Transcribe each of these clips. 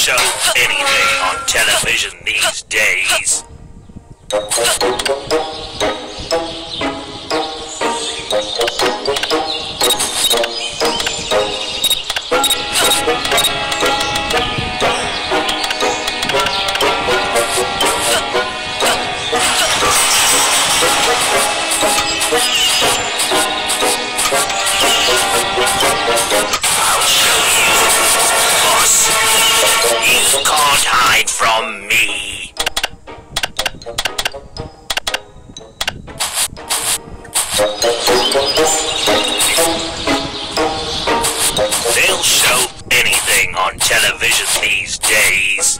show anything on television these days. They'll show anything on television these days.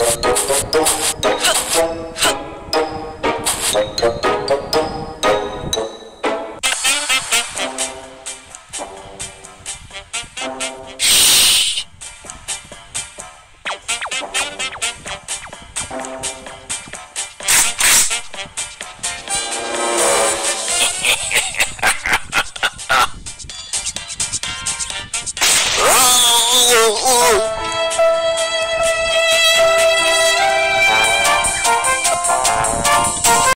Thank you.